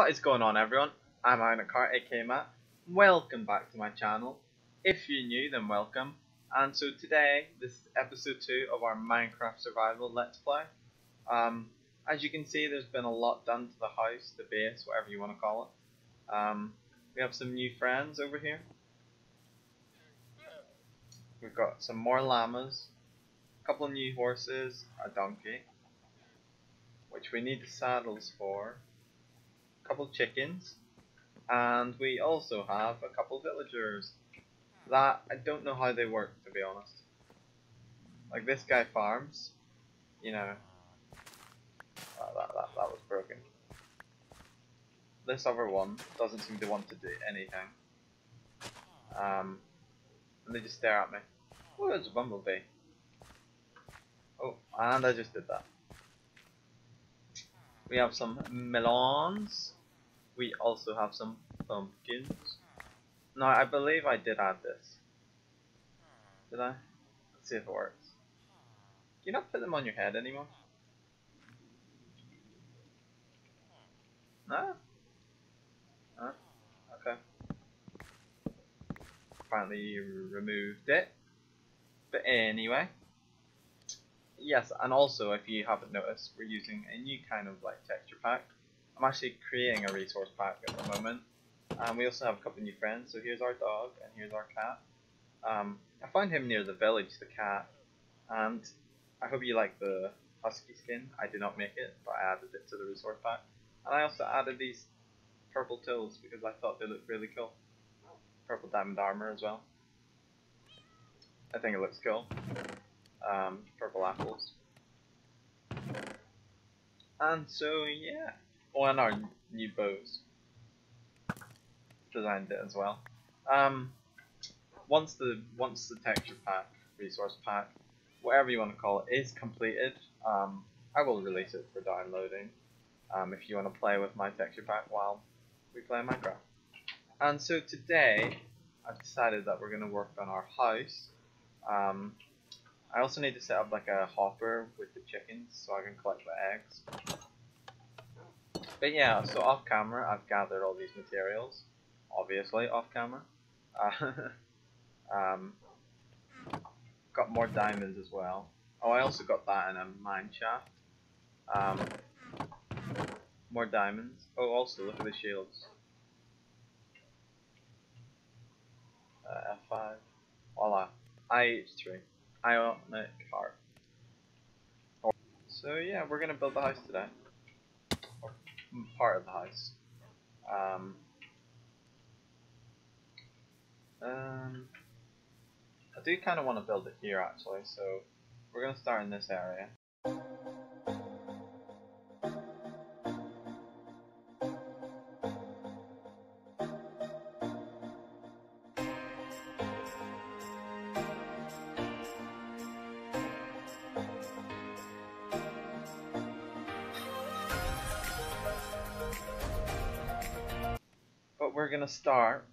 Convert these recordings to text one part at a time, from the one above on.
What is going on everyone? I'm Car, aka Matt. Welcome back to my channel. If you're new then welcome. And so today, this is episode 2 of our Minecraft Survival Let's Play. Um, as you can see there's been a lot done to the house, the base, whatever you want to call it. Um, we have some new friends over here. We've got some more llamas, a couple of new horses, a donkey, which we need saddles for, couple chickens, and we also have a couple villagers that I don't know how they work to be honest. Like this guy farms, you know, uh, that, that, that was broken. This other one doesn't seem to want to do anything. Um, and they just stare at me. Oh, there's a bumblebee. Oh, and I just did that. We have some melons. We also have some pumpkins. No, I believe I did add this. Did I? Let's see if it works. Can you not put them on your head anymore? No? No? Okay. Apparently you removed it. But anyway. Yes, and also if you haven't noticed, we're using a new kind of like texture pack. I'm actually creating a resource pack at the moment. And we also have a couple new friends. So here's our dog and here's our cat. Um, I found him near the village, the cat. And I hope you like the husky skin. I did not make it, but I added it to the resource pack. And I also added these purple toes because I thought they looked really cool. Purple diamond armor as well. I think it looks cool. Um, purple apples. And so, yeah. And our new bows. Designed it as well. Um, once the once the texture pack, resource pack, whatever you want to call it, is completed, um, I will release it for downloading. Um, if you want to play with my texture pack while we play Minecraft. And so today, I've decided that we're going to work on our house. Um, I also need to set up like a hopper with the chickens so I can collect the eggs. But yeah, so off camera I've gathered all these materials, obviously off camera. Uh, um, got more diamonds as well. Oh, I also got that in a mine shaft. Um, more diamonds. Oh, also look at the shields. Uh, F5. Voila. IH3. Ionic heart. So yeah, we're gonna build the house today. Part of the house. Um, um, I do kind of want to build it here actually, so we're gonna start in this area. Start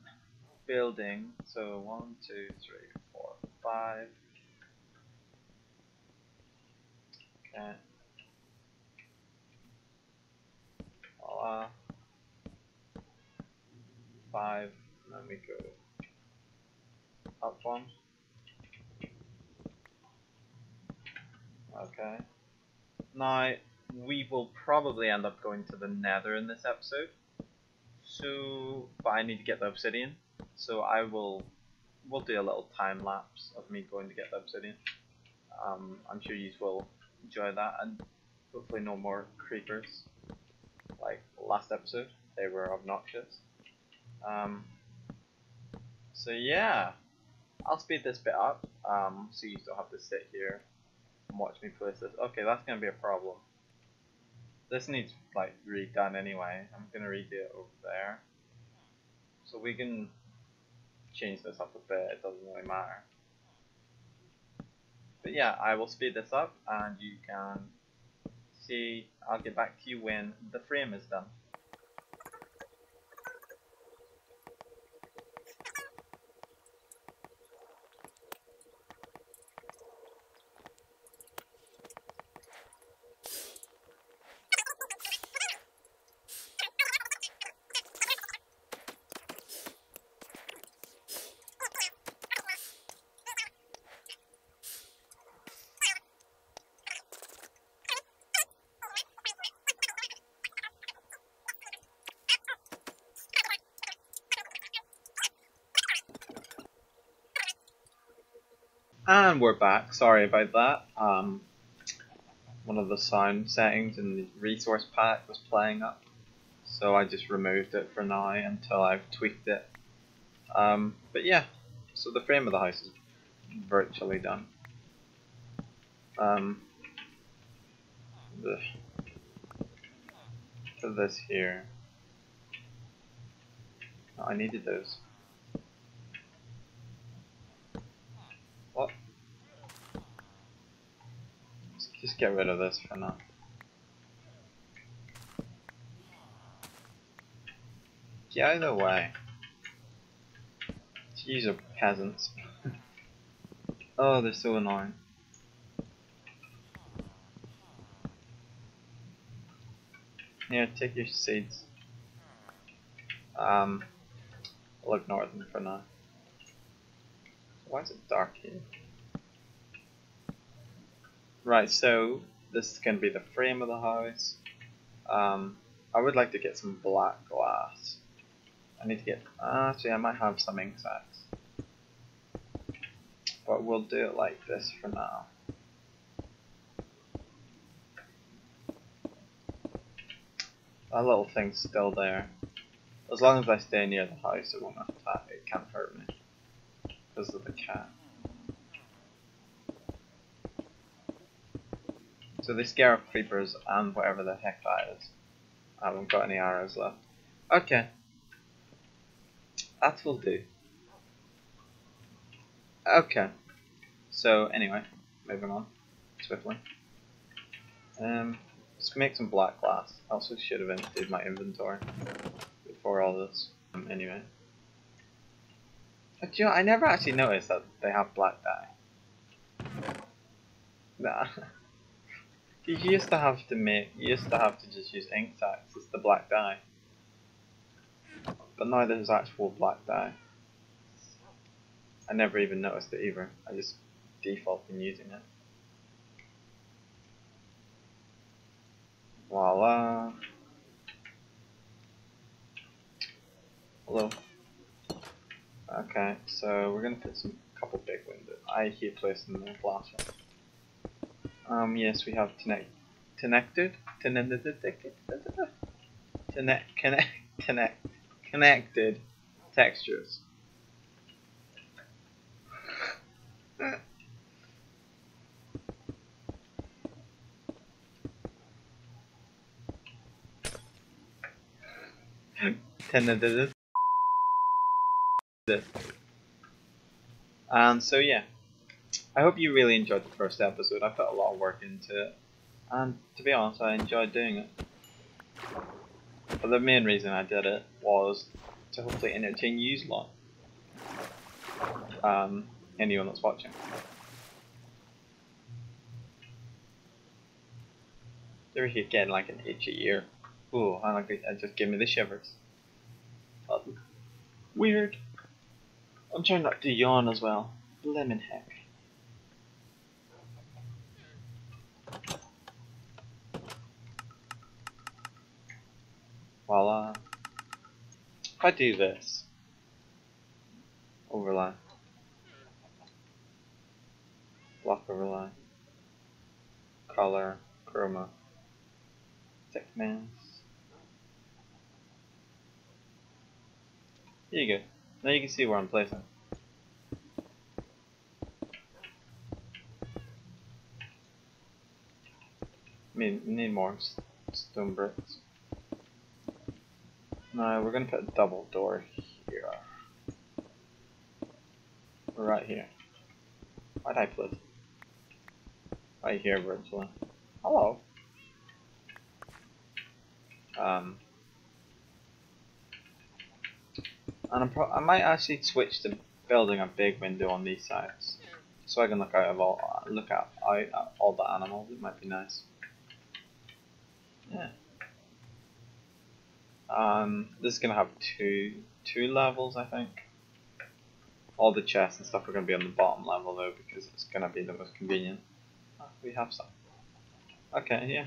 building. So one, two, three, four, five. Okay. Voila. Five. Then we go up one. Okay. Now we will probably end up going to the nether in this episode. But I need to get the obsidian. So I will, we'll do a little time lapse of me going to get the obsidian. Um, I'm sure you will enjoy that, and hopefully no more creepers. Like last episode, they were obnoxious. Um, so yeah, I'll speed this bit up, um, so you don't have to sit here and watch me place this. Okay, that's gonna be a problem. This needs like redone anyway. I'm gonna redo it over there. So we can change this up a bit, it doesn't really matter. But yeah, I will speed this up and you can see, I'll get back to you when the frame is done. And we're back. Sorry about that. Um, one of the sound settings in the resource pack was playing up, so I just removed it for now until I've tweaked it. Um, but yeah, so the frame of the house is virtually done. Um, the, this here, I needed those. What? Let's just get rid of this for now. Of the way. These are peasants. oh, they're so annoying. Here, take your seeds. Um, I'll ignore them for now. Why is it dark here? Right, so this to be the frame of the house. Um, I would like to get some black glass. I need to get, actually I might have some ink sacs. But we'll do it like this for now. That little thing's still there. As long as I stay near the house it won't attack, it can't hurt me. Because of the cat. So they scare creepers and whatever the heck that is. I haven't got any arrows left. Okay. That will do. Okay. So anyway, moving on swiftly. Um, let's make some black glass. I also should have emptied my inventory before all this. Um, anyway. But, you know, I never actually noticed that they have black dye. Nah. you used to have to make, you used to have to just use ink sacs as the black dye. But now there's actual black dye. I never even noticed it either. I just default been using it. Voila. Hello. Okay, so we're gonna put some couple big windows. I hear placing the glass one. Um, yes, we have connect, connected, connected, connect, connect, connect, connected textures. Tentative. And so yeah, I hope you really enjoyed the first episode. I put a lot of work into it, and to be honest, I enjoyed doing it. But the main reason I did it was to hopefully entertain you a lot. Um, anyone that's watching. They're getting like an itchy ear. Ooh, I like it. Just give me the shivers. Weird. I'm trying not to yawn as well. Lemon heck. Voila. Uh, if I do this, overlay, block overlay, color, chroma, thickness, Here you go. Now you can see where I'm placing. Need, need more stone bricks. Now we're gonna put a double door here. Right here. Why'd I put right here virtually? Hello. Um And i might actually switch to building a big window on these sides, so I can look out of all look out, out all the animals. It might be nice. Yeah. Um, this is gonna have two two levels, I think. All the chests and stuff are gonna be on the bottom level though, because it's gonna be the most convenient. Oh, we have some. Okay, yeah.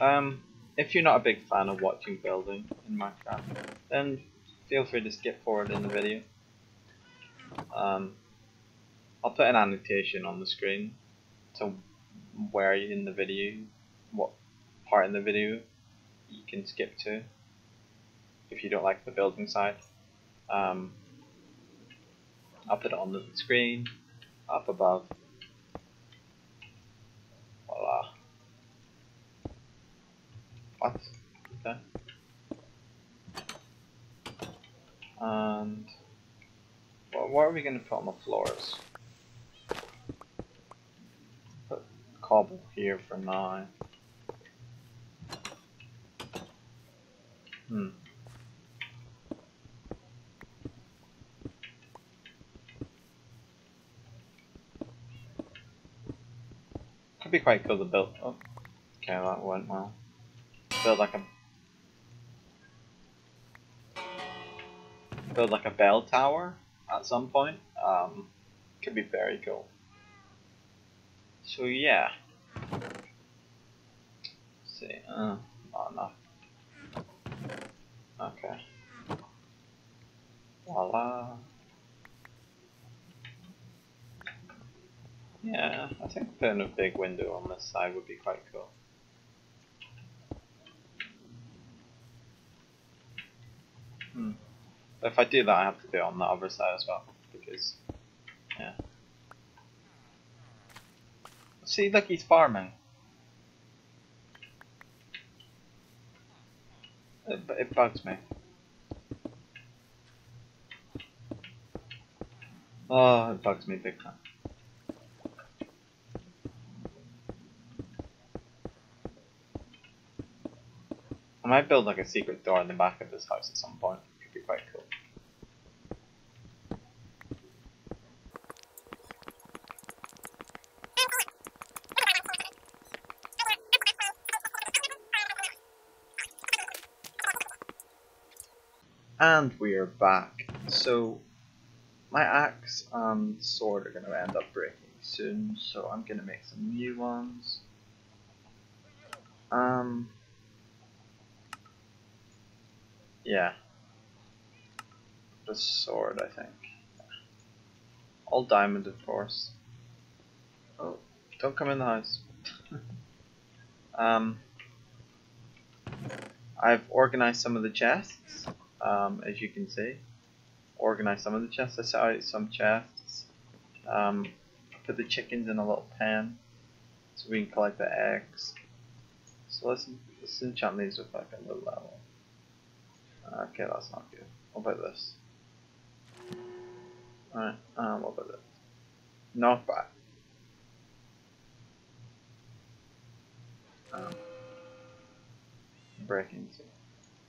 Um, if you're not a big fan of watching building in Minecraft, then feel free to skip forward in the video. Um, I'll put an annotation on the screen to where in the video, what part in the video you can skip to if you don't like the building side. Um, I'll put it on the screen, up above. Voila. What? Okay. And what, what are we going to put on the floors? Put cobble here for now. Hmm. Could be quite cool to build. Oh, okay, that went well. Build like a build like a bell tower at some point. Um, could be very cool. So yeah. Let's see, uh, not enough. Okay. Voila. Yeah, I think putting a big window on this side would be quite cool. Hmm. But if I do that, I have to do it on the other side as well, because, yeah. See, look, he's farming. It, it bugs me. Oh, it bugs me big time. I might build like a secret door in the back of this house at some point. It could be quite cool. And we are back. So, my axe and sword are going to end up breaking soon, so I'm going to make some new ones. Um, yeah. The sword, I think. All diamond, of course. Oh, don't come in the house. um, I've organized some of the chests, um, as you can see. Organize some of the chests. I set out some chests. Um, put the chickens in a little pen, so we can collect the eggs. So let's, let's enchant these with like a low level. Okay, that's not good. What about this? Alright, um, what about this? Not bad. Um, breaking.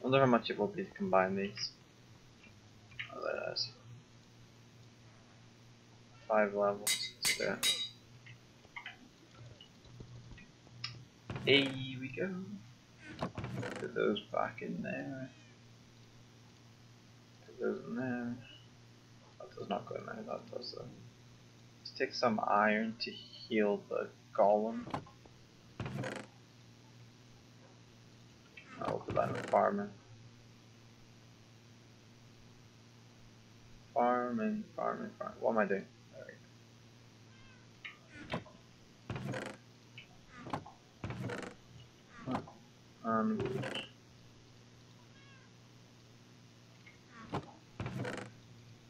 Wonder how much it will be to combine these. Oh, there it is. Five levels. Let's do it. Here we go. Put those back in there goes in there. That does not go in there, that does though. Let's take some iron to heal the golem. Put that in farming. Farming, farming, farming. What am I doing? Go. Um,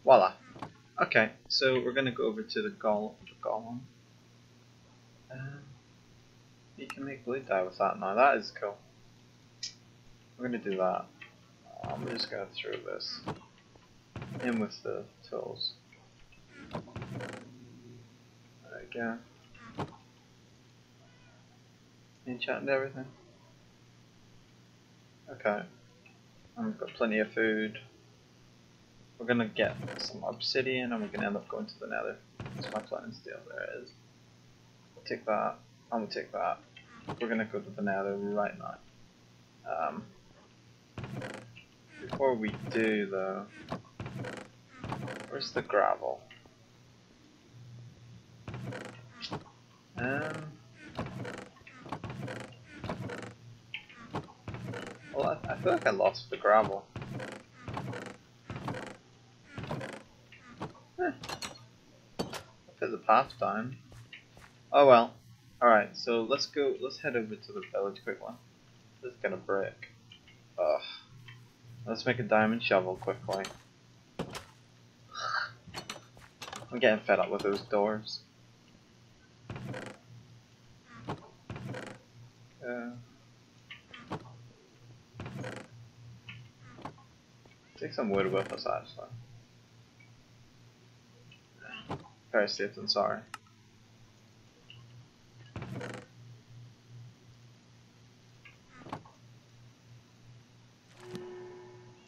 Voila. Okay, so we're gonna go over to the golem. The golem. Um, you can make blue dye with that now. That is cool. We're gonna do that. I'm just gonna throw this in with the tools. There we go. Enchant everything. Okay. I've got plenty of food. We're gonna get some obsidian and we're gonna end up going to the nether. That's my plan still, there it is. We'll take that, I'm gonna take that. We're gonna go to the nether right now. Um, before we do though, where's the gravel? Um, well, I, I feel like I lost the gravel. put the path time. Oh well. Alright, so let's go, let's head over to the village quickly. This is gonna break. Ugh. Let's make a diamond shovel quickly. I'm getting fed up with those doors. Uh, take some wood with us actually. Very safe than sorry.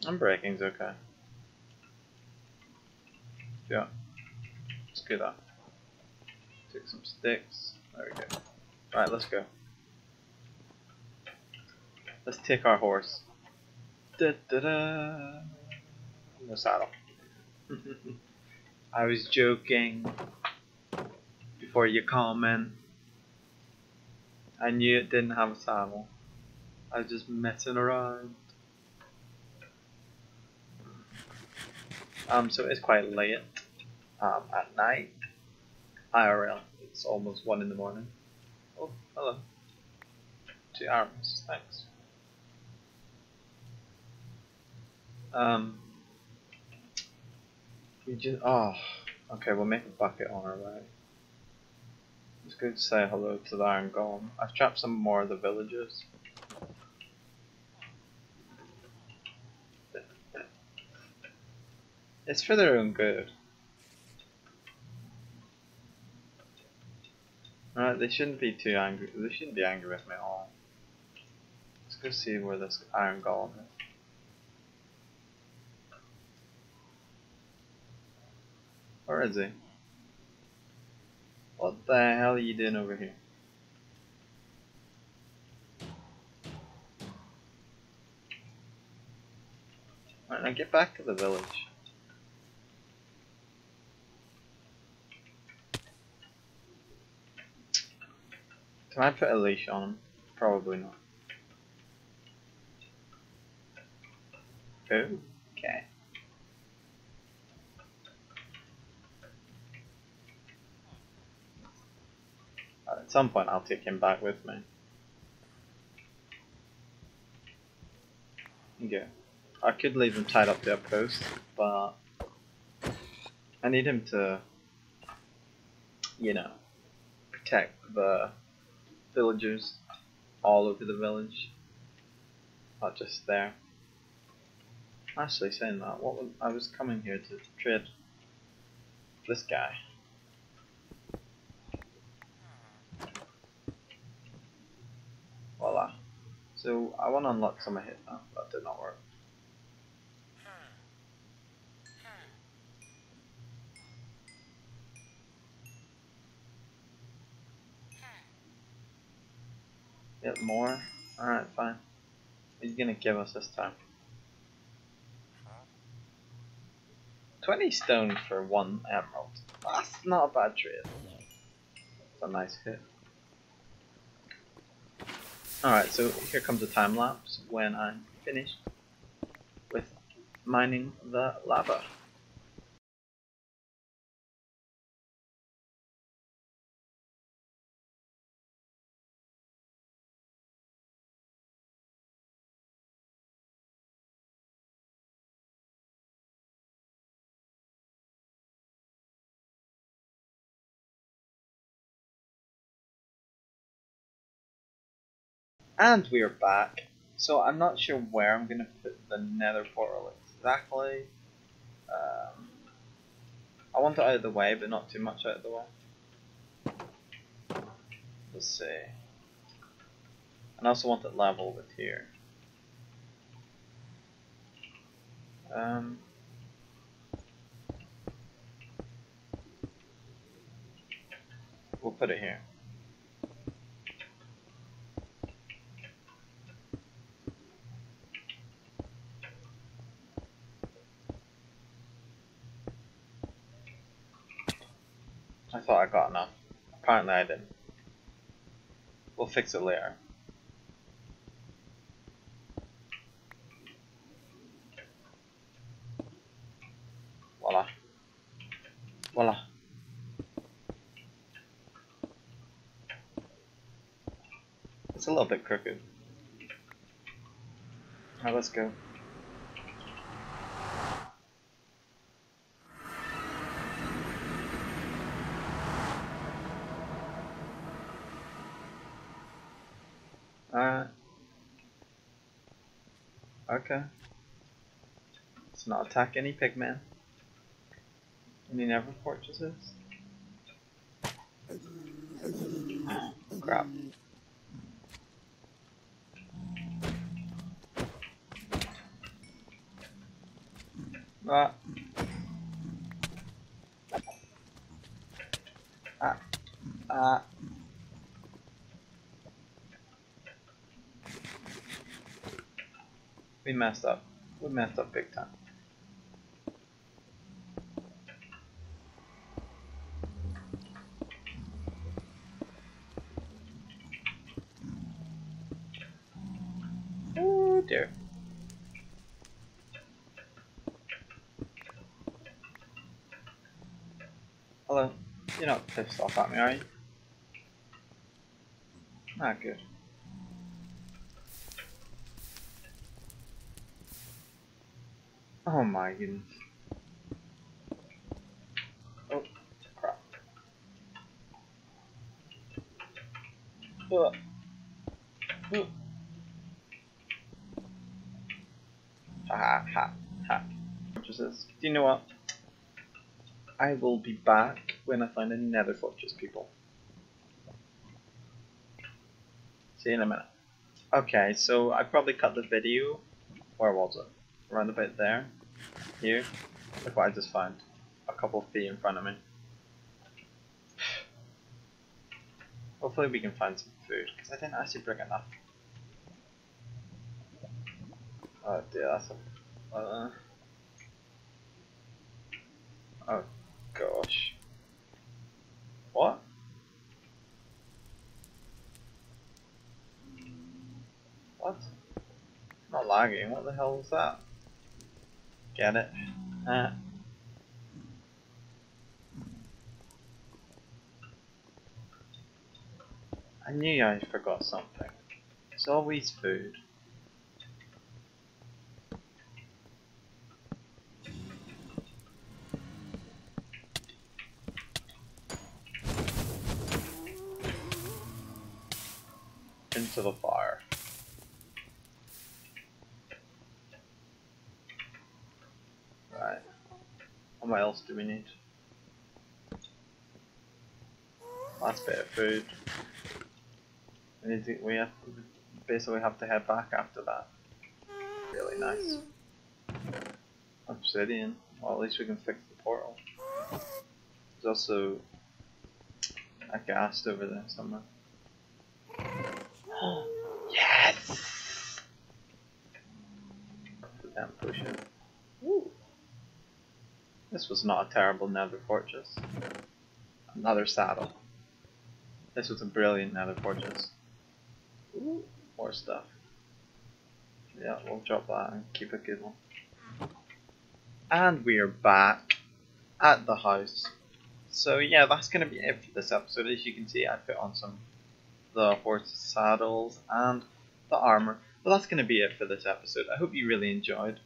I'm breaking's okay. Yeah. That. Take some sticks. There we go. Alright, let's go. Let's take our horse. Da da da. No saddle. I was joking. Before you comment. I knew it didn't have a saddle. I was just messing around. Um, so it's quite late um, at night. IRL. It's almost 1 in the morning. Oh, hello. Two arms, thanks. Um, we just, oh, okay, we'll make a bucket on our way. It's good to say hello to the Iron Golem. I've trapped some more of the villagers. It's for their own good. Alright, they shouldn't be too angry. They shouldn't be angry with me at all. Let's go see where this iron golem is. Where is he? What the hell are you doing over here? Alright, now get back to the village. Can I put a leash on him? Probably not. Okay. At some point I'll take him back with me. Okay. I could leave him tied up to a post, but I need him to, you know, protect the villagers all over the village, not just there. Actually, saying that, what was, I was coming here to trade this guy. Voila. So I want to unlock some of hit now. That did not work. Get more? Alright, fine. What are you gonna give us this time? 20 stone for one emerald. That's not a bad trade. It's a nice hit. Alright, so here comes a time lapse when I'm finished with mining the lava. And we are back. So I'm not sure where I'm going to put the nether portal exactly. Um, I want it out of the way, but not too much out of the way. Let's see. And I also want it level with here. Um, we'll put it here. thought I got enough. Apparently I didn't. We'll fix it later. Voila. Voila. It's a little bit crooked. Alright, let's go. Okay. Let's not attack any pigmen. Any nether fortresses. Crap. Ah. Ah. We messed up. We messed up big time. Oh dear. Hello. You're not pissed off at me, are you? Not good. Oh my goodness. Oh, crap. Ugh. Mm. Ha ha ha. Fortresses. Do you know what? I will be back when I find another fortress, people. See you in a minute. Okay, so I probably cut the video. Where was it? Around about there. Here. Look what I just found. A couple feet in front of me. Hopefully we can find some food, because I didn't actually bring enough. Oh dear, that's a... Uh, oh gosh. What? What? Not lagging, what the hell was that? Get it? Uh. I knew I forgot something. It's always food. Into the fire. Right. What else do we need? Last bit of food. To, we have basically have to head back after that. Really nice. Obsidian. Well, at least we can fix the portal. There's also a ghast over there somewhere. yes! Damn potion. This was not a terrible nether fortress. Another saddle. This was a brilliant nether fortress. Ooh, more stuff. Yeah, we'll drop that and keep a good one. And we're back at the house. So yeah, that's gonna be it for this episode. As you can see, I put on some the horse saddles and the armor. But that's gonna be it for this episode. I hope you really enjoyed.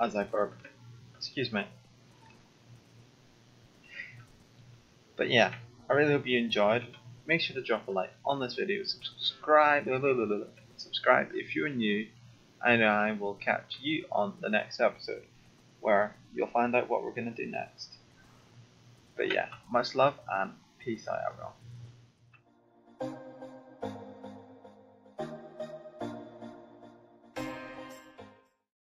As I burp. Excuse me. But yeah, I really hope you enjoyed. Make sure to drop a like on this video, subscribe, blah, blah, blah, subscribe if you're new, and I will catch you on the next episode, where you'll find out what we're going to do next. But yeah, much love and peace out everyone.